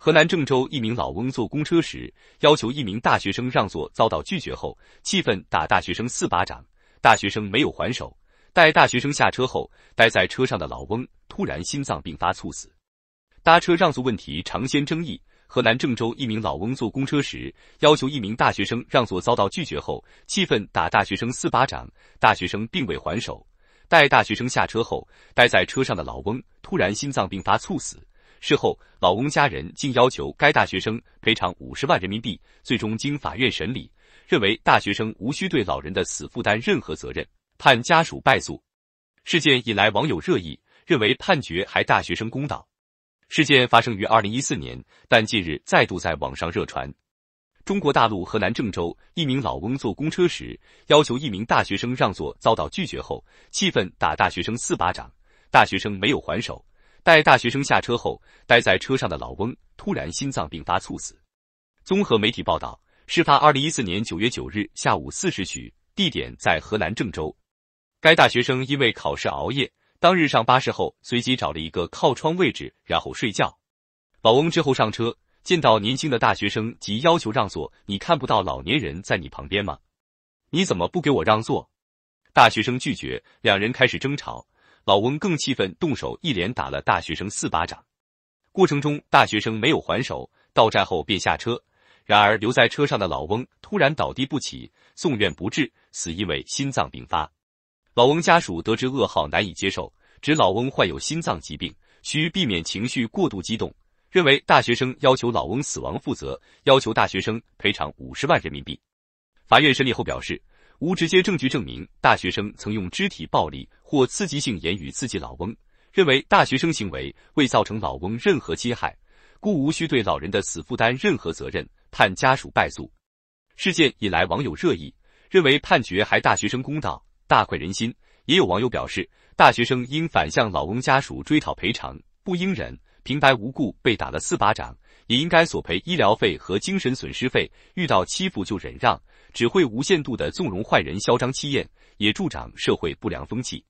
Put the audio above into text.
河南郑州一名老翁坐公车时，要求一名大学生让座，遭到拒绝后，气愤打大学生四巴掌，大学生没有还手。待大学生下车后，待在车上的老翁突然心脏病发猝死。搭车让座问题常掀争议。河南郑州一名老翁坐公车时，要求一名大学生让座，遭到拒绝后，气愤打大学生四巴掌，大学生并未还手。待大学生下车后，待在车上的老翁突然心脏病发猝死。事后，老翁家人竟要求该大学生赔偿五十万人民币。最终经法院审理，认为大学生无需对老人的死负担任何责任，判家属败诉。事件引来网友热议，认为判决还大学生公道。事件发生于二零一四年，但近日再度在网上热传。中国大陆河南郑州一名老翁坐公车时，要求一名大学生让座，遭到拒绝后，气愤打大学生四巴掌，大学生没有还手。待大学生下车后，待在车上的老翁突然心脏病发猝死。综合媒体报道，事发二零一四年九月九日下午四时许，地点在河南郑州。该大学生因为考试熬夜，当日上巴士后随即找了一个靠窗位置，然后睡觉。老翁之后上车，见到年轻的大学生，即要求让座。你看不到老年人在你旁边吗？你怎么不给我让座？大学生拒绝，两人开始争吵。老翁更气愤，动手一连打了大学生四巴掌。过程中，大学生没有还手，到站后便下车。然而留在车上的老翁突然倒地不起，送院不治，死因为心脏病发。老翁家属得知噩耗难以接受，指老翁患有心脏疾病，需避免情绪过度激动，认为大学生要求老翁死亡负责，要求大学生赔偿五十万人民币。法院审理后表示。无直接证据证明大学生曾用肢体暴力或刺激性言语刺激老翁，认为大学生行为未造成老翁任何侵害，故无需对老人的死负担任何责任，判家属败诉。事件引来网友热议，认为判决还大学生公道，大快人心。也有网友表示，大学生应反向老翁家属追讨赔偿，不应忍，平白无故被打了四巴掌。也应该索赔医疗费和精神损失费。遇到欺负就忍让，只会无限度的纵容坏人嚣张气焰，也助长社会不良风气。